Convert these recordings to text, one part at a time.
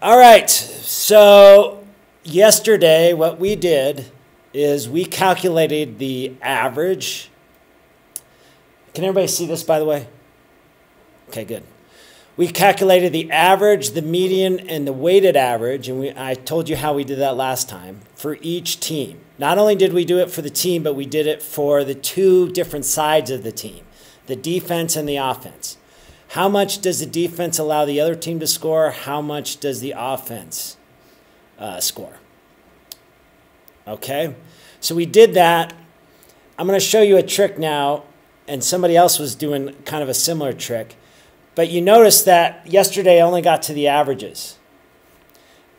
All right. So yesterday, what we did is we calculated the average. Can everybody see this, by the way? Okay, good. We calculated the average, the median, and the weighted average, and we, I told you how we did that last time for each team. Not only did we do it for the team, but we did it for the two different sides of the team the defense and the offense. How much does the defense allow the other team to score? How much does the offense uh, score? Okay, so we did that. I'm going to show you a trick now, and somebody else was doing kind of a similar trick. But you notice that yesterday I only got to the averages.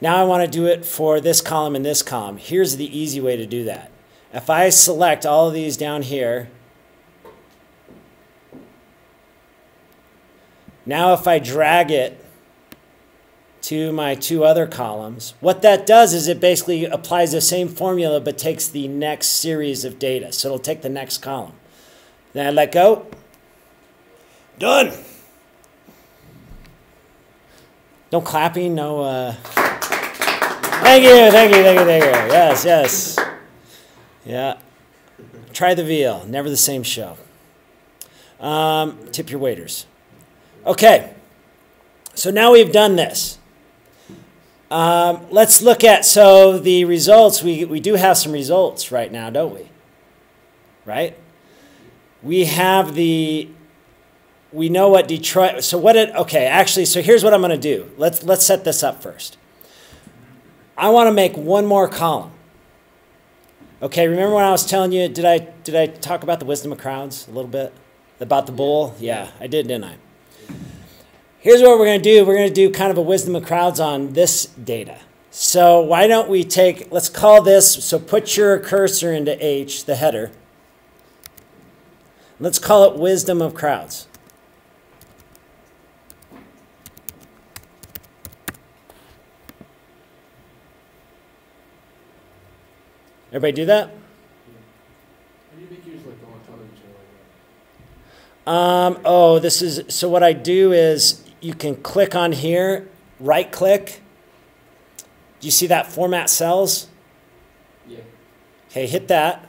Now I want to do it for this column and this column. Here's the easy way to do that. If I select all of these down here, now if I drag it to my two other columns, what that does is it basically applies the same formula but takes the next series of data. So it'll take the next column. Then I let go. Done. No clapping, no. Uh... Thank you, thank you, thank you, thank you. Yes, yes. Yeah. Try the veal, never the same show. Um, tip your waiters. Okay. So now we've done this. Um, let's look at so the results. We, we do have some results right now, don't we? Right? We have the we know what Detroit. So what it? Okay, actually, so here's what I'm going to do. Let's let's set this up first. I want to make one more column. Okay, remember when I was telling you? Did I did I talk about the wisdom of crowds a little bit about the bull? Yeah, I did, didn't I? Here's what we're going to do. We're going to do kind of a wisdom of crowds on this data. So why don't we take? Let's call this. So put your cursor into H, the header. Let's call it wisdom of crowds. Everybody do that? Um, oh, this is, so what I do is you can click on here, right click. Do you see that format cells? Yeah. Okay, hit that.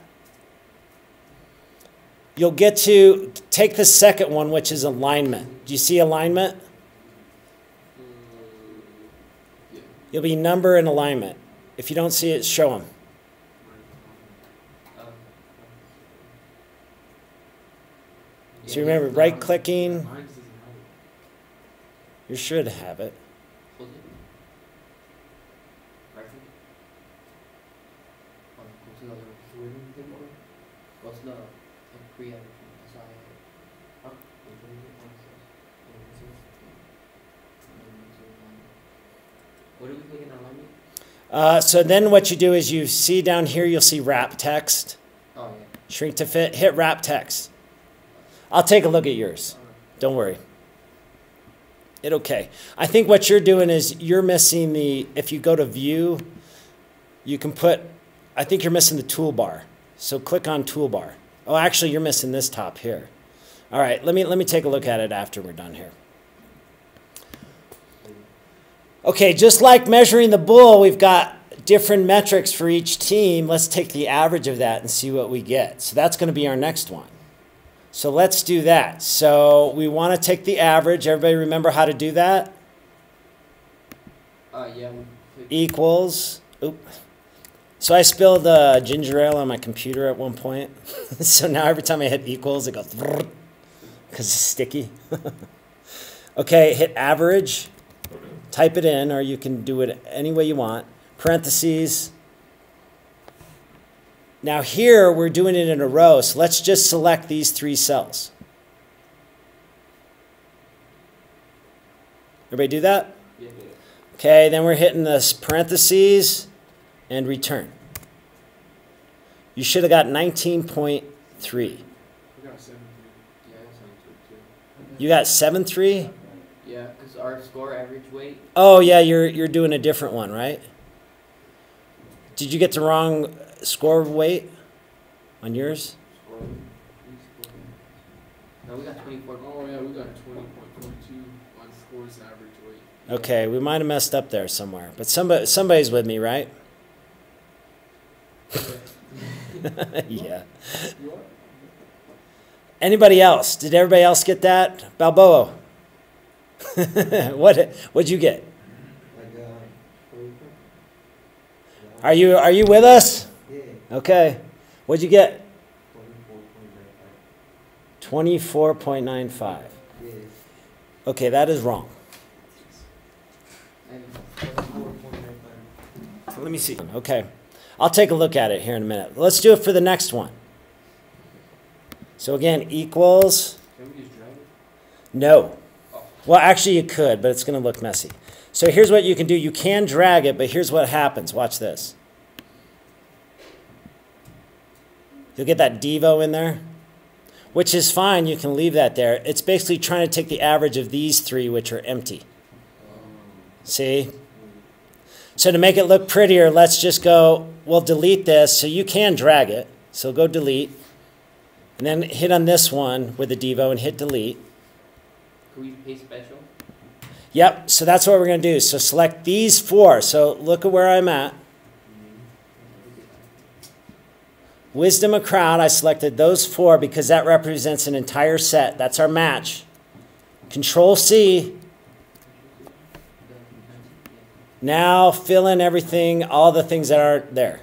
You'll get to take the second one, which is alignment. Do you see alignment? Mm, yeah. You'll be number and alignment. If you don't see it, show them. So remember, right clicking, Mine doesn't have it. You should have it. Close it. Right click. Go to the one. What's the like pre average one? That's all I have. Huh? Wait, what is it? One says- what is it? And then it's alignment. What do we click in alignment? Uh, so then what you do is you see down here, you'll see wrap text, Oh, yeah. shrink to fit, hit wrap text. I'll take a look at yours. Don't worry. It okay. I think what you're doing is you're missing the, if you go to view, you can put, I think you're missing the toolbar. So click on toolbar. Oh, actually, you're missing this top here. All right, let me, let me take a look at it after we're done here. Okay, just like measuring the bull, we've got different metrics for each team. Let's take the average of that and see what we get. So that's going to be our next one. So let's do that. So we want to take the average. Everybody remember how to do that? Uh, yeah. Equals. Oop. So I spilled uh, ginger ale on my computer at one point. so now every time I hit equals, it goes because it's sticky. okay, hit average. Type it in, or you can do it any way you want. Parentheses. Now here we're doing it in a row, so let's just select these three cells. Everybody do that? Yeah, yeah. Okay, then we're hitting this parentheses and return. You should have got 19.3. We got seven. Yeah, that sounds good too. You got 7.3? Yeah, because our score average weight. Oh, yeah, you're, you're doing a different one, right? Did you get the wrong score weight on yours? Score. No, we got 24. Oh yeah, we got twenty point twenty two on scores average weight. Okay, we might have messed up there somewhere, but somebody somebody's with me, right? yeah. Anybody else? Did everybody else get that? Balboa. what what'd you get? Like, uh, forty-four? Are you are you with us? Okay. What'd you get? forty-four point nine five. 24.95. Okay, that is wrong. And forty-four point nine five. Let me see. Okay. I'll take a look at it here in a minute. Let's do it for the next one. So again, equals Can we just drag no. Well, actually you could, but it's going to look messy. So here's what you can do. You can drag it, but here's what happens. Watch this. You'll get that Devo in there, which is fine. You can leave that there. It's basically trying to take the average of these three, which are empty. See? So to make it look prettier, let's just go, we'll delete this. So you can drag it. So go delete. And then hit on this one with the Devo and hit delete. Can we paste special? Yep, so that's what we're going to do. So select these four. So look at where I'm at. Wisdom of crowd, I selected those four because that represents an entire set. That's our match. Control C. Now fill in everything, all the things that aren't there.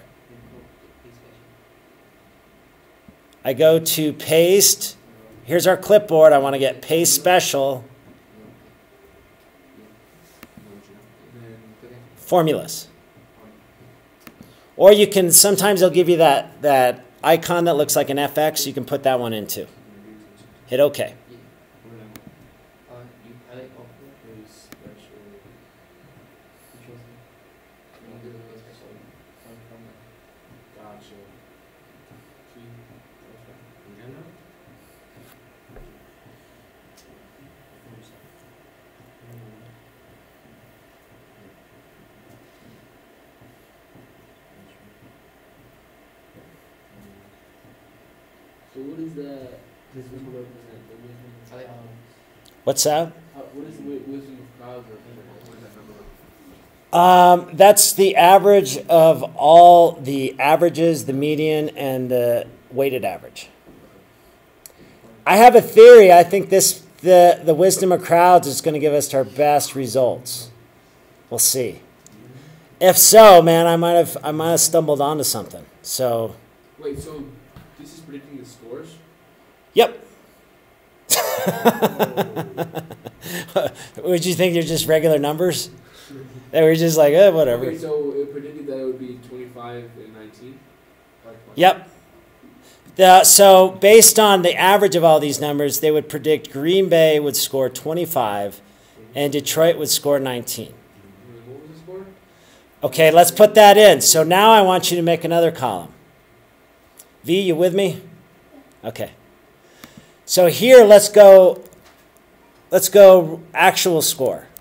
I go to paste. Here's our clipboard. I want to get paste special formulas. Or you can, sometimes they'll give you that, that icon that looks like an FX. You can put that one into. Hit OK. Uh, you highlight all four? Control C. And you do the paste special from, from the Gotcha. See, that's right. Again now? So what is the this number? The wisdom of I. What's that? What is the wisdom of clouds represent? What is that number? Um, that's the average of all the averages, the median, and the weighted average. I have a theory. I think this the the wisdom of crowds is going to give us our best results. We'll see. If so, man, I might have I might have stumbled onto something. So, Wait, so this is predicting the scores? yep. Would you think they're just regular numbers? They were just like, eh, whatever. Okay, so it predicted that it would be 25 and 19? Yep. The, so based on the average of all these numbers, they would predict Green Bay would score 25 and Detroit would score 19. What was the score? Okay, let's put that in. So now I want you to make another column. V, you with me? Okay. So here let's go let's go actual score. That's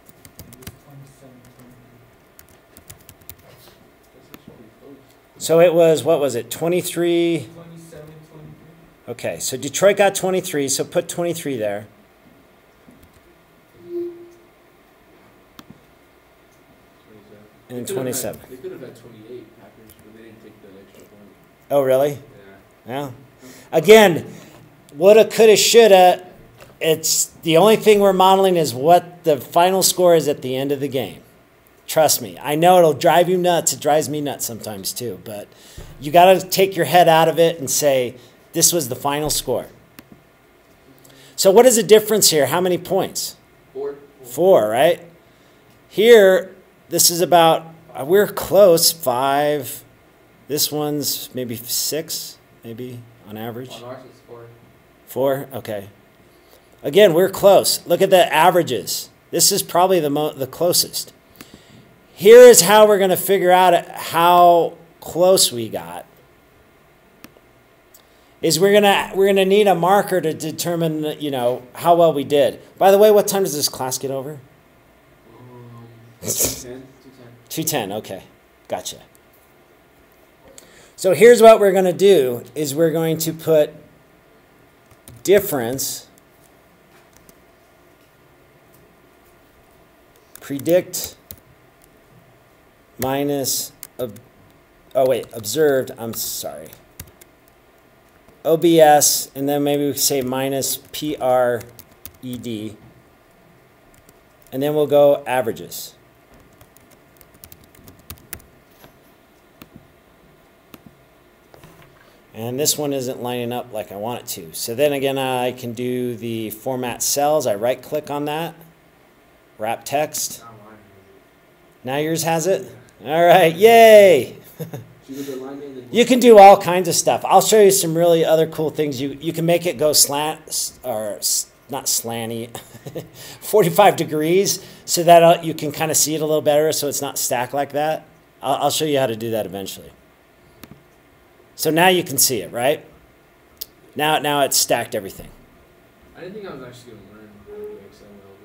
actually close. So it was what was it? 23 Okay, so Detroit got 23, so put 23 there. 27. And They could have 27. had- They could have had 28 Packers, but they didn't take the extra point. Oh, really? Yeah. Again, woulda, coulda, shoulda. It's the only thing we're modeling is what the final score is at the end of the game. Trust me. I know it'll drive you nuts. It drives me nuts sometimes too. But you got to take your head out of it and say, this was the final score. So, what is the difference here? How many points? Four? Four, right? Here, this is about, uh, we're close, five. This one's maybe six, maybe on average. On ours it's four. Four? Okay. Again, we're close. Look at the averages. This is probably the, mo- the closest. Here is how we're going to figure out how close we got. Is we're gonna we're gonna need a marker to determine you know how well we did. By the way, what time does this class get over? Um, 210. 210 okay gotcha so here's what we're going to do is we're going to put difference predict minus, ob- oh wait, observed, I'm sorry. OBS, and then maybe we say minus PRED. And then we'll go averages. And this one isn't lining up like I want it to. So then again, I can do the format cells. I right click on that, wrap text. Now yours has it? All right, yay! She was aligning the. You can do all kinds of stuff. I'll show you some really other cool things. You you can make it go slant or not slanty, 45 degrees, so that uh, you can kind of see it a little better, so it's not stacked like that. I'll, I'll show you how to do that eventually. So now you can see it, right? Now now it's stacked everything. I didn't think I was actually learn how to do Excel well,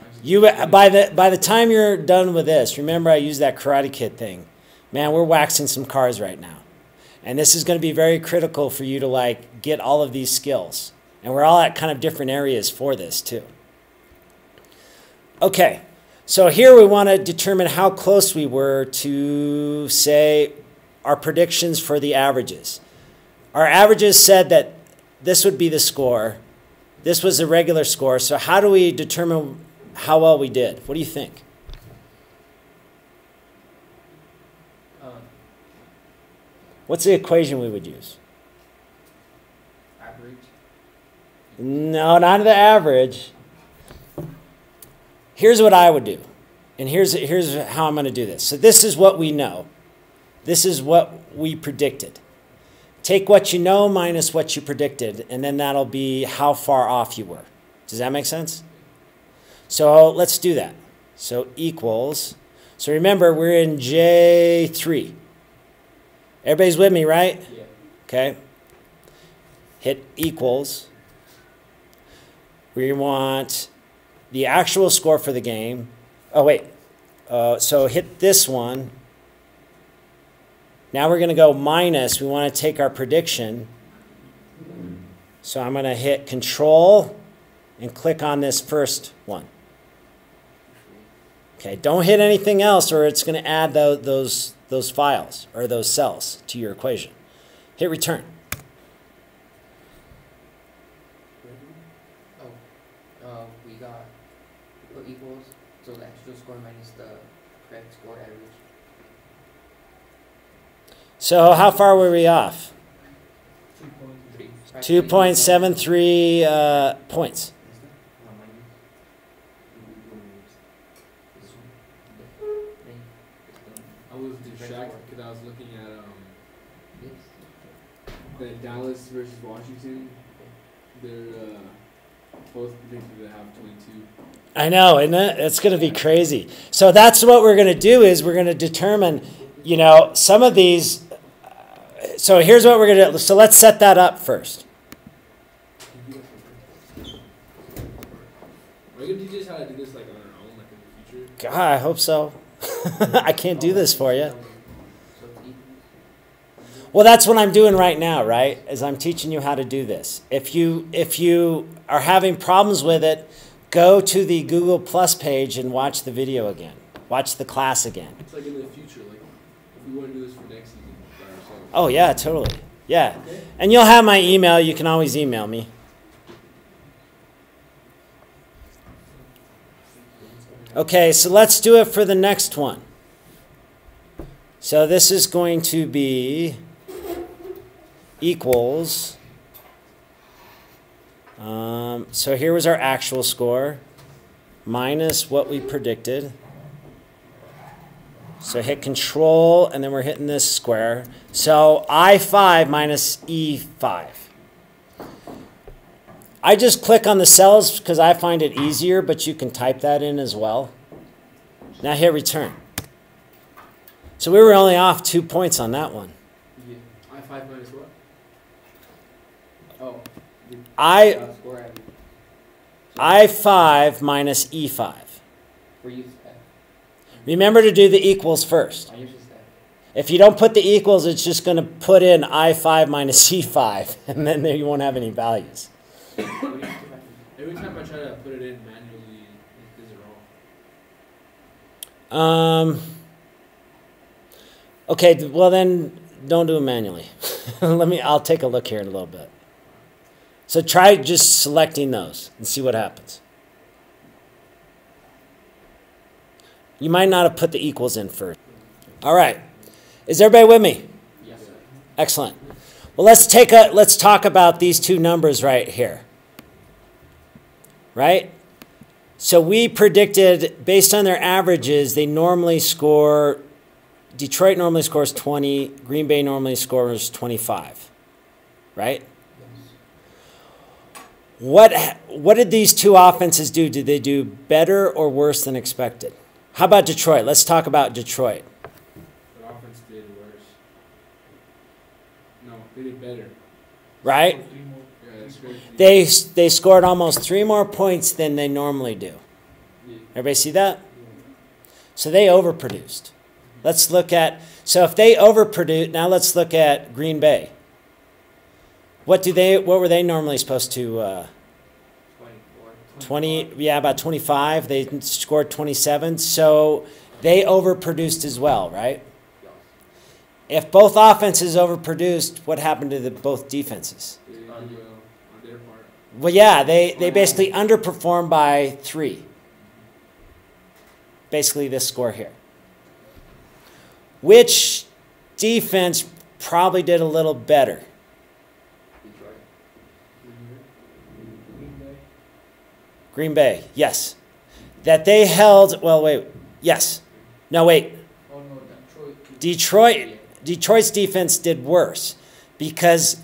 but. You uh, by the by the time you're done with this, remember I used that Karate Kid thing. Man, we're waxing some cars right now. And this is going to be very critical for you to like get all of these skills. And we're all at kind of different areas for this too. Okay. So here we want to determine how close we were to say our predictions for the averages. Our averages said that this would be the score. This was the regular score. So how do we determine how well we did? What do you think? Uh, What's the equation we would use? average. No, not the average. Here's what I would do. And here's, here's how I'm going to do this. So, this is what we know. This is what we predicted. Take what you know minus what you predicted, and then that'll be how far off you were. Does that make sense? So, let's do that. So, equals. So, remember, we're in J3. Everybody's with me, right? Yeah. Okay. Hit equals. We want the actual score for the game. Oh, wait. Uh, so hit this one. Now we're going to go minus. We want to take our prediction. So I'm going to hit control and click on this first one. Okay, don't hit anything else or it's going to add tho- those, those files or those cells to your equation. Hit return. Oh, um, we got equals, so the actual score minus the correct score average. So how far were we off? Two points. Three. Right, 2.73 uh, points. I was distracted because I was looking at um the Dallas versus Washington. They're uh, both predicted to have 22. I know, isn't it? It's going to be crazy. So that's what we're going to do is we're going to determine, you know, some of these. So here's what we're going to do. So let's set that up first. Are you gonna teach us how to do this like on our own, like in the future? God, I hope so. I can't do this for you. So it's equals. Well, that's what I'm doing right now, right? Is I'm teaching you how to do this. If you if you are having problems with it, go to the Google Plus page and watch the video again. Watch the class again. It's like in the future, like if we want to do this for next season by ourselves. Oh yeah, totally. Yeah. Okay. And you'll have my email. You can always email me. Okay, so let's do it for the next one. So this is going to be equals. Um, so here was our actual score minus what we predicted. So hit control and then we're hitting this square. So I5 minus E5. I just click on the cells because I find it easier, but you can type that in as well. Now hit return. So we were only off two points on that one. Yeah. I five minus what? Oh. I Uh, score average. I5 minus E5. Remember to do the equals first. on yours is that. If you don't put the equals, it's just going to put in I5 minus C5, and then you won't have any values. What do you do after? Every time I try to put it in manually, it does it wrong. Um, okay, well then, don't do it manually. Let me, I'll take a look here in a little bit. So try just selecting those and see what happens. You might not have put the equals in first. All right. Is everybody with me? Yes, sir. Excellent. Well, let's take a let's talk about these two numbers right here. Right? So we predicted based on their averages, they normally score Detroit normally scores 20, Green Bay normally scores 25. Right? What what did these two offenses do? Did they do better or worse than expected? How about Detroit? Let's talk about Detroit. The offense did worse. No, they did better. Right? Three more. Yeah, that's great. They they scored almost three more points than they normally do. Everybody see that? So they overproduced. Let's look at so if they overproduced, now let's look at Green Bay. What do they what were they normally supposed to uh. 20 yeah about 25 they scored 27 so they overproduced as well right if both offenses overproduced what happened to the both defenses. Well, yeah, they, they basically underperformed by three. Basically, this score here. Which defense probably did a little better? Detroit. Green Bay. Green Bay, yes. That they held, well, wait, yes. No, wait. Oh no, Detroit. Detroit, Detroit's defense did worse because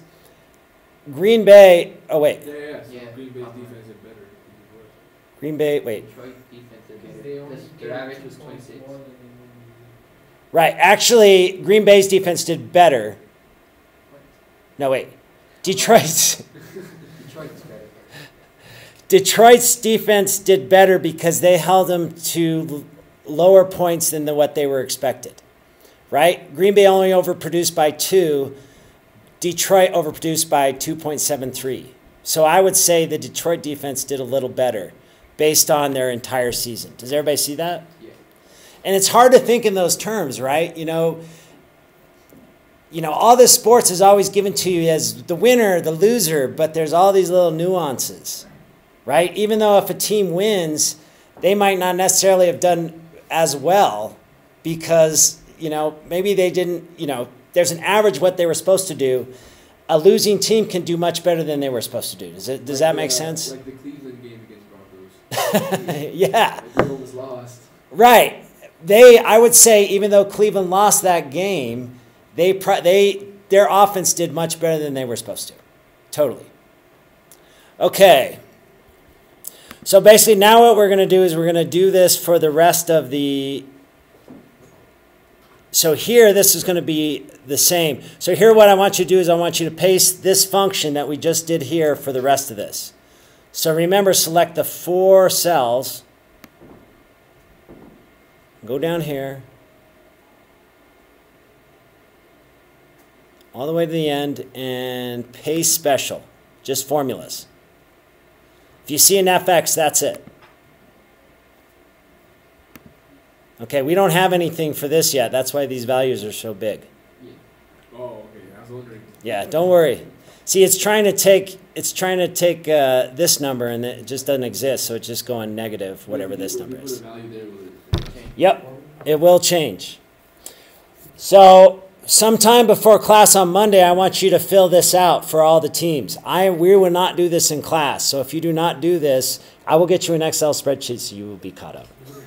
Green Bay, oh, wait. Yeah, yeah. So Yeah. Green Bay's Uh-huh. defense did better. Worse. Green Bay, wait. Detroit defense is better. they only Because gave their average was twenty-six. more than they normally Right, actually, Green Bay's defense did better. No, wait. Detroit's. Detroit's better. Detroit's defense did better because they held them to lower points than the, what they were expected. Right? Green Bay only overproduced by two. Detroit overproduced by 2.73. So I would say the Detroit defense did a little better based on their entire season. Does everybody see that? Yeah. And it's hard to think in those terms, right? You know, you know, all this sports is always given to you as the winner, the loser, but there's all these little nuances, right? Even though if a team wins, they might not necessarily have done as well because, you know, maybe they didn't, you know, there's an average what they were supposed to do. A losing team can do much better than they were supposed to do. Does it does Like that make the- uh, sense? Like the Cleveland game against Broncos. yeah. Almost lost. Right. They, I would say, even though Cleveland lost that game, they, they, their offense did much better than they were supposed to. Totally. Okay. So basically, now what we're going to do is we're going to do this for the rest of the. So here, this is going to be the same. So here, what I want you to do is I want you to paste this function that we just did here for the rest of this. So remember, select the four cells. Go down here. All the way to the end and paste special. Just formulas. If you see an FX, that's it. Okay, we don't have anything for this yet. That's why these values are so big. Yeah. Oh, okay. Wondering. Yeah, don't worry. See, it's trying to take it's trying to take uh, this number and it just doesn't exist, so it's just going negative, whatever this number is. you put a value there, will it? Okay. Yep, it will change. So, sometime before class on Monday, I want you to fill this out for all the teams. I we will not do this in class, so if you do not do this, I will get you an Excel spreadsheet so you will be caught up.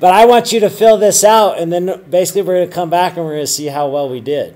but I want you to fill this out, and then basically we're going to come back and we're going to see how well we did.